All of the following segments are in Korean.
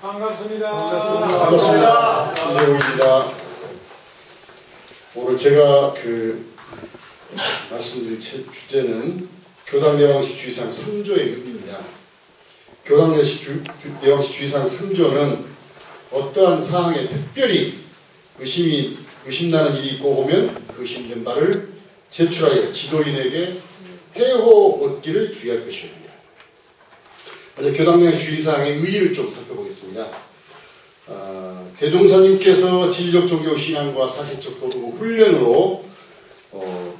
반갑습니다. 반갑습니다. 김재호입니다. 오늘 제가 그 말씀드릴 제- 주제는 교당 내왕식 주의상 3조의 의미입니다. 교당 내시 주- 내왕식 주의상 3조는 어떠한 사항에 특별히 의심이 의심나는 일이 있고 보면 그 의심된 바를 제출하여 지도인에게 해호 얻기를 주의할 것입니다. 먼저 교당 내왕 주의사항의 의의를 좀 살펴보겠습니다. 아, 대종사님께서 진리적 종교 신앙과 사실적 도덕 훈련으로 어,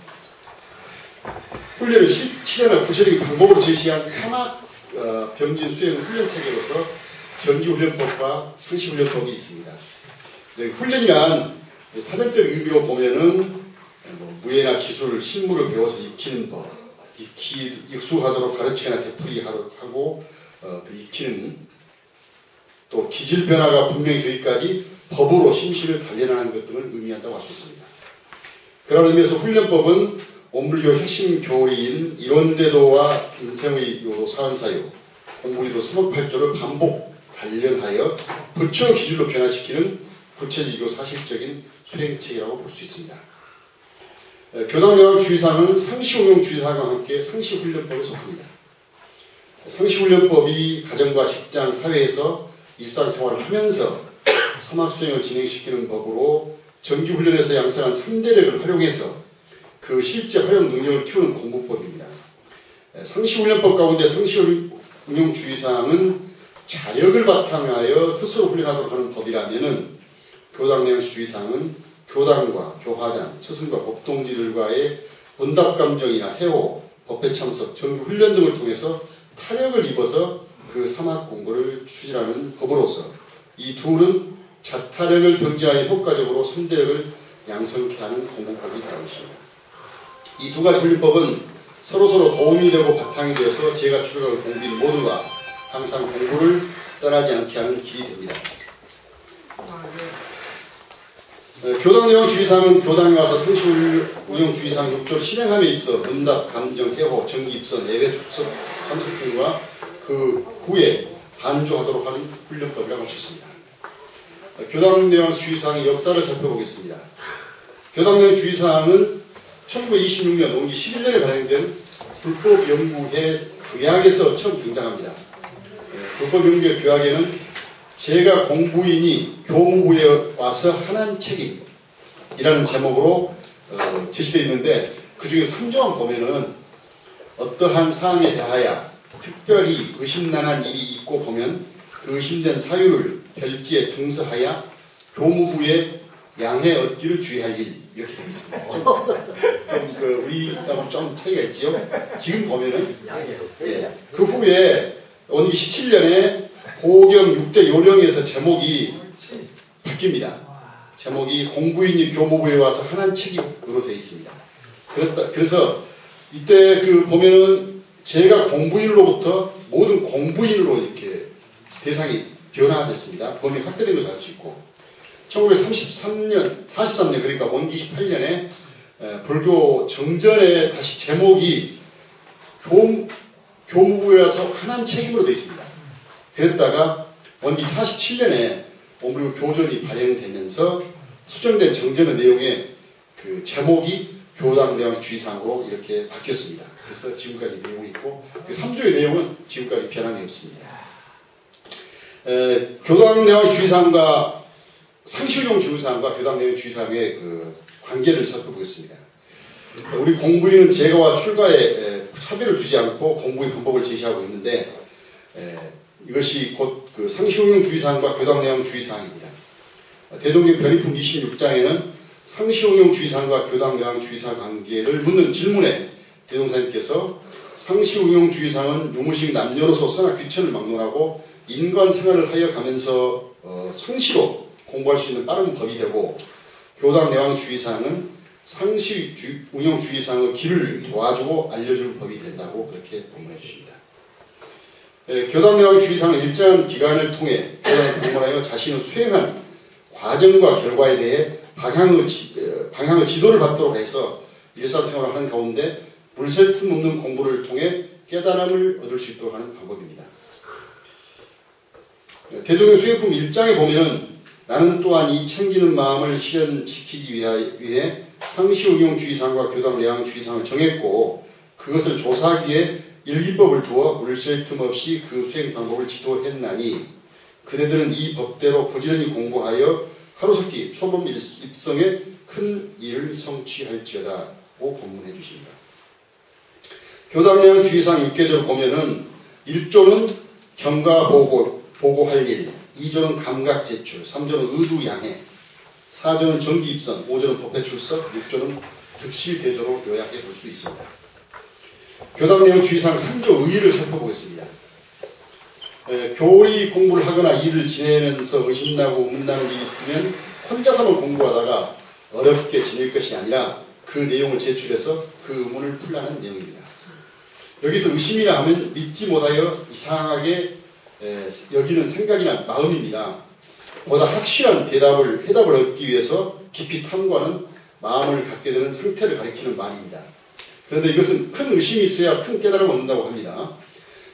훈련을 시, 실현할 구체적인 방법으로 제시한 산악 어, 병진 수행 훈련 체계로서 전기훈련법과 상시훈련법이 있습니다. 네, 훈련이란 사전적 의미로 보면은 뭐 무예나 기술, 실무를 배워서 익히는 법, 익히, 익숙하도록 가르치거나 되풀이하고 어, 그 익히는 또 기질 변화가 분명히 되기까지 법으로 심신을 단련하는 것 등을 의미한다고 할 수 있습니다. 그런 의미에서 훈련법은 온불교 핵심 교리인 이론대도와 빈생의 요도 사원사유, 공부리도 3억8조를 반복 단련하여 부처 기준으로 변화시키는 구체적이고 사실적인 수행책이라고 볼 수 있습니다. 에, 교당대학 주의사는 상시운용 주의사와 함께 상시훈련법에 속합니다. 상시훈련법이 가정과 직장, 사회에서 일상생활을 하면서 사막수행을 진행시키는 법으로 정기훈련에서 양성한 3대력을 활용해서 그 실제 활용 능력을 키우는 공부법입니다. 에, 상시훈련법 가운데 상시운용주의사항은 자력을 바탕하여 스스로 훈련하도록 하는 법이라면은 교당 내용 주의사항은 교당과 교화단, 스승과 법동지들과의 원답 감정이나 해오, 법회 참석, 정기 훈련 등을 통해서 타력을 입어서 그 사막 공부를 추진하는 법으로서 이 둘은 자타력을 병제하여 효과적으로 선대력을 양성케 하는 공부법이라는 것입니다. 이 두 가지 훈련법은 서로서로 도움이 되고 바탕이 되어서 제가 출력한 공부인 모두가 항상 공부를 떠나지 않게 하는 길이 됩니다. 어, 교당 내용 주의사항은 교당에 와서 상시 운영 주의사항 6조를 실행함에 있어 문답, 감정, 해호, 정기, 입선, 예외 출석, 참석 등과 그 후에 반주하도록 하는 훈련법이라고 할 수 있습니다. 어, 교당 내용 주의사항의 역사를 살펴보겠습니다. 내용 주의사항은 1926년 원기 11년에 발행된 불법 연구회 규약에서 처음 등장합니다. 예, 불법 연구회 규약에는 제가 공부인이 교무부에 와서 하는 책임이라는 제목으로 어, 제시되어 있는데 그 중에 3조만 보면은 어떠한 사항에 대하여 특별히 의심난한 일이 있고 보면 그 의심된 사유를 별지에 등서하여 교무부에 양해 얻기를 주의할 일 이렇게 되어 있습니다. 좀, 그 우리하고 좀 차이가 있지요. 지금 보면은 예, 그 후에 원기 17년에 고경 6대 요령에서 제목이 바뀝니다. 제목이 공부인이 교무부에 와서 하나는 책임으로 되어 있습니다. 그렇다, 그래서 이때 그 보면은 제가 공부인으로부터 모든 공부인으로 이렇게 대상이 변화됐습니다. 범위 확대된 것을 알 수 있고 1933년, 43년 그러니까 원기 28년에 불교 정전에 다시 제목이 교, 교무부에 와서 하나는 책임으로 되어 있습니다. 그랬다가 원기 47년에 오므리고 교전이 발행되면서 수정된 정전의 내용에 그 제목이 교당 내용 주의상으로 이렇게 바뀌었습니다. 그래서 지금까지 내용이 있고 그 3조의 내용은 지금까지 변함이 없습니다. 에, 교당 내용 주의상과 상실용 주의상과 교당 내용 주의상의 그 관계를 살펴보겠습니다. 우리 공부인은 제거와 출가에 에, 차별을 두지 않고 공부의 방법을 제시하고 있는데 에, 이것이 곧 그 상시운용 주의사항과 교당 내용 주의사항입니다. 대동경 변이품 26장에는 상시운용 주의사항과 교당 내용 주의사항 관계를 묻는 질문에 대동사님께서 상시운용 주의사항은 유무식 남녀로서 선악 귀천을 막론하고 인간 생활을 하여 가면서 어, 성시로 공부할 수 있는 빠른 법이 되고 교당 내용 주의사항은 상시 운용 주의사항의 길을 도와주고 알려주는 법이 된다고 그렇게 공부해 주십니다. 예, 교당 내용 주의사항은 일정한 기간을 통해 교당을 공부하여 자신을 수행한 과정과 결과에 대해 어, 방향의 지도를 받도록 해서 일상생활을 하는 가운데 물샐 틈 없는 공부를 통해 깨달음을 얻을 수 있도록 하는 방법입니다. 대종의 수행품 1장에 보면은 나는 또한 이 챙기는 마음을 실현시키기 위해 상시응용주의상과 교담례항주의상을 정했고 그것을 조사하기 위해 일기법을 두어 물샐 틈 없이 그 수행 방법을 지도했나니 그대들은 이 법대로 부지런히 공부하여 하루속히 초범 일- 입성에 큰 일을 성취할지어다고 본문해 주십니다. 교담례항 주의상 6계절을 보면은 1조는 경과 보고, 보고할 일, 2조는 감각 제출, 3조는 의두 양해, 4조는 정기 입선, 5조는 법회 출석, 6조는 득실 대조로 요약해 볼 수 있습니다. 교담 내용 주의상 3조 의의를 살펴보겠습니다. 에, 교리 공부를 하거나 일을 지내면서 의심나고 의문나는 일이 있으면 혼자서만 공부하다가 어렵게 지낼 것이 아니라 그 내용을 제출해서 그 의문을 풀라는 내용입니다. 여기서 의심이라 하면 믿지 못하여 이상하게 에, 여기는 생각이나 마음입니다. 보다 확실한 대답을, 해답을 얻기 위해서 깊이 탐구하는 마음을 갖게 되는 상태를 가리키는 말입니다. 그런데 이것은 큰 의심이 있어야 큰 깨달음을 얻는다고 합니다.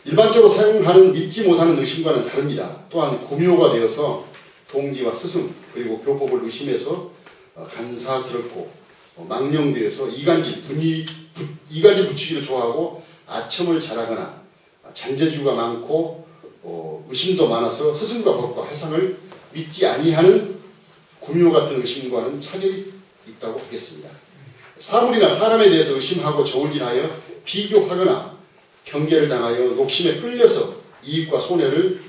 일반적으로 사용하는 믿지 못하는 의심과는 다릅니다. 또한 구묘가 되어서 동지와 스승 그리고 교법을 의심해서 어, 간사스럽고 어, 망령되어서 이간질, 분이, 부, 이간질 붙이기를 좋아하고 아첨을 잘하거나 잔재주가 많고 어, 의심도 많아서 스승과 법과 해상을 믿지 아니하는 구묘 같은 의심과는 차별이 있다고 하겠습니다. 사물이나 사람에 대해서 의심하고 저울질하여 비교하거나 경계를 당하여 욕심에 끌려서 이익과 손해를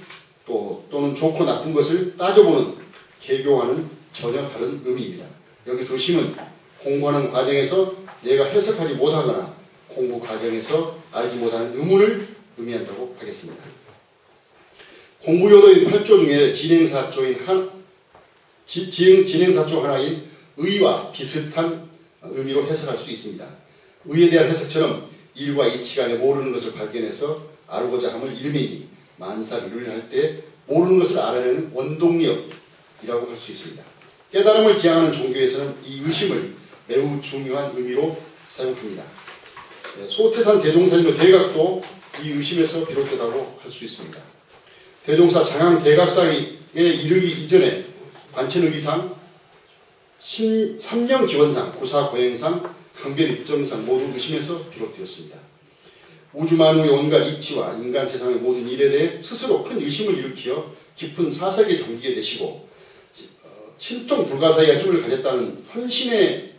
또, 또는 좋고 나쁜 것을 따져보는 개교와는 전혀 다른 의미입니다. 여기서 의심은 공부하는 과정에서 내가 해석하지 못하거나 공부 과정에서 알지 못하는 의문을 의미한다고 하겠습니다. 공부요도인 8조 중에 진행사조인 한, 지, 진- 진행사조 하나인 의와 비슷한 의미로 해석할 수 있습니다. 의에 대한 해석처럼 일과 이치간에 모르는 것을 발견해서 알고자 함을 이름이니 만사 일을 할때 모르는 것을 알아내는 원동력이라고 할 수 있습니다. 깨달음을 지향하는 종교에서는 이 의심을 매우 중요한 의미로 사용합니다. 네, 소태산 대종사님의 대각도 이 의심에서 비롯되다고 할 수 있습니다. 대종사 장항 대각사에 이르기 이전에 관천의상, 신, 삼령 기원상, 구사 고행상, 강변 입정상 모두 의심에서 비롯되었습니다. 우주 만물의 온갖 이치와 인간 세상의 모든 일에 대해 스스로 큰 의심을 일으키어 깊은 사색에 잠기게 되시고 어, 신통 불가사의가 힘을 가졌다는 선신에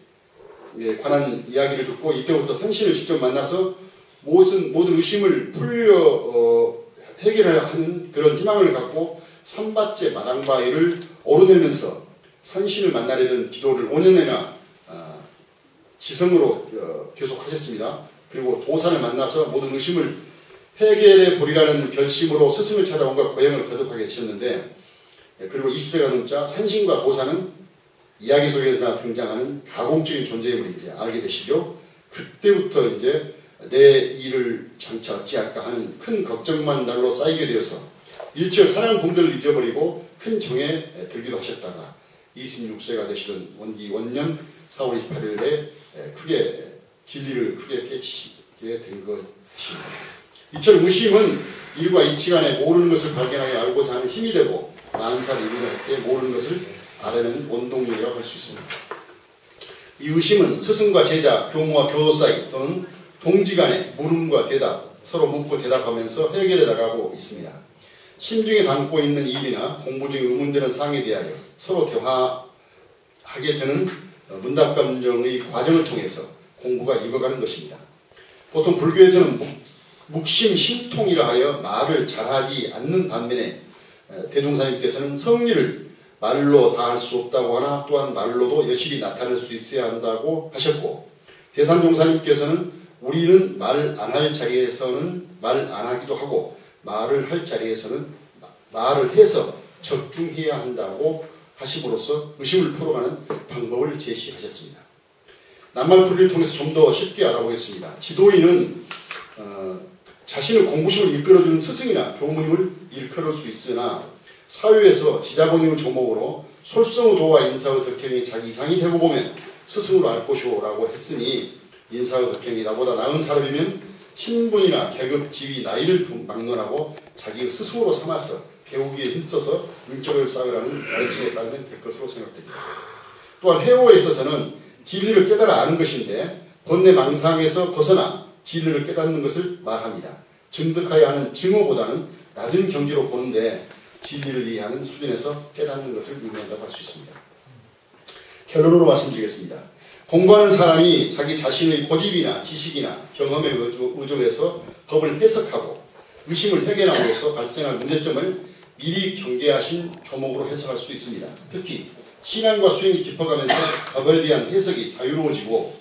예, 관한 이야기를 듣고 이때부터 선신을 직접 만나서 모든 모든 의심을 풀려 어, 해결을 하는 그런 희망을 갖고 삼밭제 마당바위를 오르내면서 선신을 만나려는 기도를 5년이나 어, 지성으로 어, 계속 하셨습니다. 그리고 도산을 만나서 모든 의심을 해결해 보리라는 결심으로 스승을 찾아 온갖 고행을 거듭하게 되셨는데 예, 그리고 20세가 넘자 산신과 도산은 이야기 속에나 등장하는 가공적인 존재임을 이제 알게 되시죠. 그때부터 이제 내 일을 장차 어찌할까 하는 큰 걱정만 날로 쌓이게 되어서 일체 사랑 공들을 잊어버리고 큰 정에 들기도 하셨다가 26세가 되시던 원기 원년 4월 28일에 크게 진리를 크게 깨치게 된 것입니다. 이처럼 의심은 일과 이치 간에 모르는 것을 발견하여 알고자 하는 힘이 되고 만사를 이루할 때 모르는 것을 알아내는 원동력이라고 할 수 있습니다. 이 의심은 스승과 제자, 교무와 교도 사이 또는 동지 간의 물음과 대답, 서로 묻고 대답하면서 해결해 나가고 있습니다. 심중에 담고 있는 일이나 공부 중에 의문되는 사항에 대하여 서로 대화하게 되는 문답 감정의 과정을 통해서 공부가 익어가는 것입니다. 보통 불교에서는 묵, 묵심 신통이라 하여 말을 잘하지 않는 반면에 대종사님께서는 성리를 말로 다 할 수 없다고 하나 또한 말로도 여실히 나타낼 수 있어야 한다고 하셨고 대산종사님께서는 우리는 말 안 할 자리에서는 말 안 하기도 하고 말을 할 자리에서는 말을 해서 적중해야 한다고 하심으로써 의심을 풀어가는 방법을 제시하셨습니다. 낱말풀이를 통해서 좀 더 쉽게 알아보겠습니다. 지도인은 어, 자신의 공부심을 이끌어주는 스승이나 교무님을 일컬을 수 있으나 사회에서 지자본인을 조목으로 솔성의도와 인사의 덕행이 자기 이상이 되고 보면 스승으로 알 것이오라고 했으니 인사의 덕행이 나보다 나은 사람이면 신분이나 계급, 지위, 나이를 막론하고 자기의 스승으로 삼아서 배우기에 힘써서 인격을 쌓으라는 가르침에 따르면 될 것으로 생각됩니다. 또한 해오에 있어서는 진리를 깨달아 아는 것인데 본내 망상에서 벗어나 진리를 깨닫는 것을 말합니다. 증득하여 하는 증오보다는 낮은 경지로 보는데 진리를 이해하는 수준에서 깨닫는 것을 의미한다고 할 수 있습니다. 결론으로 말씀드리겠습니다. 공부하는 사람이 자기 자신의 고집이나 지식이나 경험에 의존해서 법을 해석하고 의심을 해결함으로써 발생할 문제점을 미리 경계하신 조목으로 해석할 수 있습니다. 특히 신앙과 수행이 깊어가면서 법에 대한 해석이 자유로워지고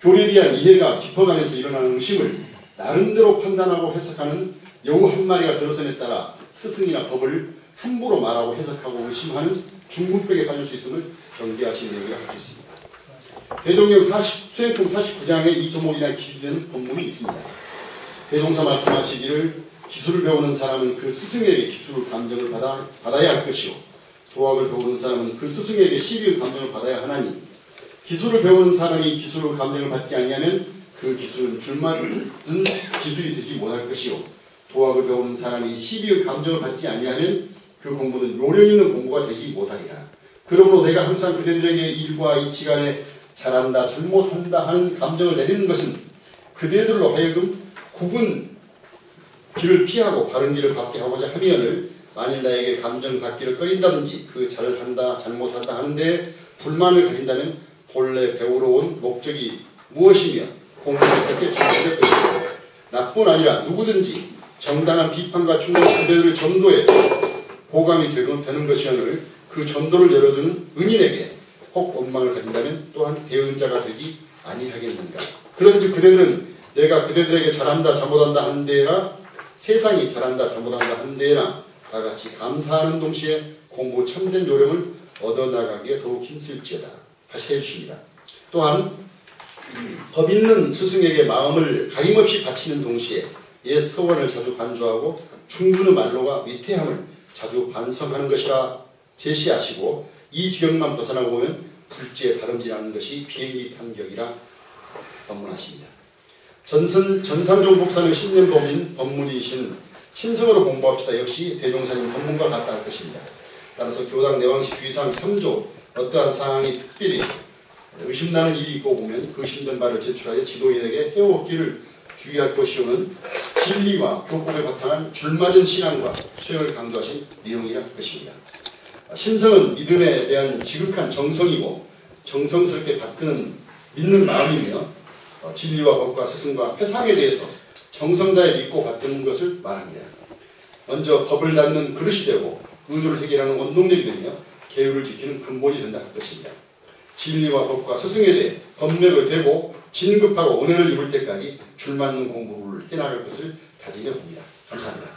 교리에 대한 이해가 깊어가면서 일어나는 의심을 나름대로 판단하고 해석하는 여우 한 마리가 들어선에 따라 스승이나 법을 함부로 말하고 해석하고 의심하는 중문백에 빠질 수 있음을 경계하신 내용이라 할수 있습니다. 대동령 40, 수행품 49장에 이 조목이나 기재되는 본문이 있습니다. 대종사 말씀하시기를 기술을 배우는 사람은 그 스승에게 기술을 감정을 받아, 받아야 할 것이요. 도학을 배우는 사람은 그 스승에게 시비의 감정을 받아야 하나니 기술을 배우는 사람이 기술을 감정을 받지 아니하면 그 기술은 줄맞은 기술이 되지 못할 것이요. 도학을 배우는 사람이 시비의 감정을 받지 아니하면 그 공부는 요령 있는 공부가 되지 못하리라. 그러므로 내가 항상 그대들에게 일과 이치 간에 잘한다, 잘못한다 하는 감정을 내리는 것은 그대들로 하여금 굽은 길을 피하고 바른 길을 받게 하고자 하면을 만일 나에게 감정 갖기를 꺼린다든지 그 잘한다, 잘못한다 하는데 불만을 가진다면 본래 배우러 온 목적이 무엇이며 공부를 어떻게 준비될 것이고 나뿐 아니라 누구든지 정당한 비판과 충돌 그대들의 전도에 보감이 되는 것이오늘 그 전도를 열어주는 은인에게 혹 원망을 가진다면 또한 대응자가 되지 아니하겠는가. 그런즉 그대들은 내가 그대들에게 잘한다 잘못한다 하는 데나 세상이 잘한다 잘못한다 하는 데나 다 같이 감사하는 동시에 공부 참된 요령을 얻어나가기에 더욱 힘쓸지어다. 다시 해주십니다. 또한 법 있는 스승에게 마음을 가림없이 바치는 동시에 옛 서원을 자주 간주하고 충분한 말로가 위태함을 자주 반성하는 것이라 제시하시고 이 지경만 벗어나고 보면 불지에 다름질 않는 것이 비행기 탄격이라 법문하십니다. 전선, 전산종 복사는 신년 법인 법문이신 신성으로 공부합시다. 역시 대종사님 법문과 같다 할 것입니다. 따라서 교당 내왕시 주의사항 3조 어떠한 사항이 특별히 의심나는 일이 있고 보면 그 힘든 바를 제출하여 지도인에게 해오기를 주의할 것이오는 진리와 교법에 바탕한 줄맞은 신앙과 수행을 강조하신 내용이라 할 것입니다. 신성은 믿음에 대한 지극한 정성이고 정성스럽게 받드는 믿는 마음이며 진리와 법과 스승과 회상에 대해서 정성 다해 믿고 받드는 것을 말합니다. 먼저 법을 닫는 그릇이 되고 의도를 해결하는 원동력이 되며 계율을 지키는 근본이 된다 할 것입니다. 진리와 법과 스승에 대해 법맥을 대고 진급하고 은혜를 입을 때까지 줄맞는 공부를 해나갈 것을 다짐해 봅니다. 감사합니다.